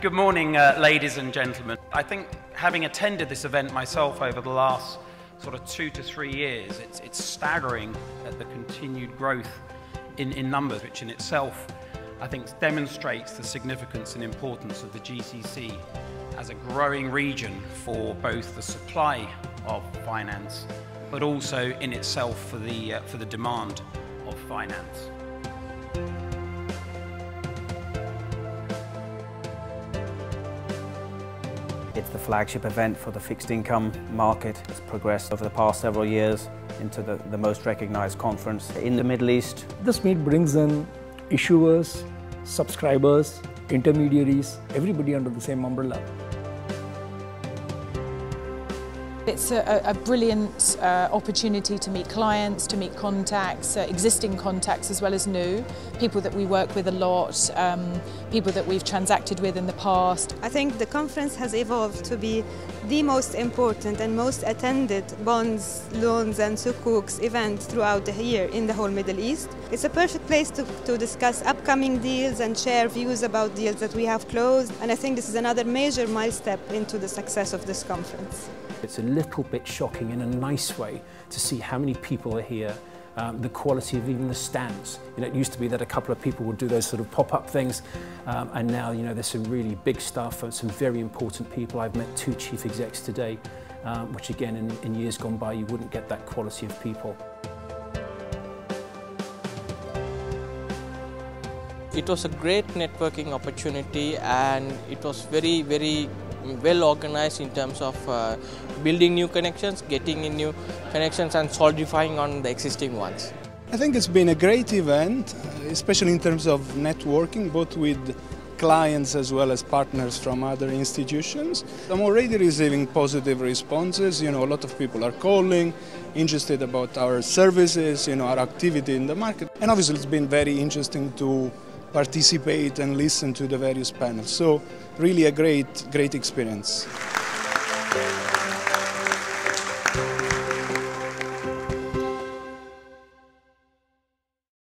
Good morning, uh, ladies and gentlemen. I think having attended this event myself over the last sort of two to three years, it's, it's staggering at the continued growth in, in numbers, which in itself I think demonstrates the significance and importance of the GCC as a growing region for both the supply of finance, but also in itself for the, uh, for the demand of finance. It's the flagship event for the fixed income market. It's progressed over the past several years into the, the most recognized conference in the Middle East. This meet brings in issuers, subscribers, intermediaries, everybody under the same umbrella. It's a, a brilliant uh, opportunity to meet clients, to meet contacts, uh, existing contacts as well as new, people that we work with a lot, um, people that we've transacted with in the past. I think the conference has evolved to be the most important and most attended bonds, loans and sukuks event throughout the year in the whole Middle East. It's a perfect place to, to discuss upcoming deals and share views about deals that we have closed and I think this is another major milestone into the success of this conference. It's a little bit shocking in a nice way to see how many people are here, um, the quality of even the stands. You know, it used to be that a couple of people would do those sort of pop-up things, um, and now, you know, there's some really big stuff and some very important people. I've met two chief execs today, um, which again, in, in years gone by, you wouldn't get that quality of people. It was a great networking opportunity and it was very, very well organized in terms of uh, building new connections, getting in new connections and solidifying on the existing ones. I think it's been a great event, especially in terms of networking, both with clients as well as partners from other institutions. I'm already receiving positive responses. You know, a lot of people are calling, interested about our services, you know, our activity in the market. And obviously it's been very interesting to participate and listen to the various panels. So really a great, great experience.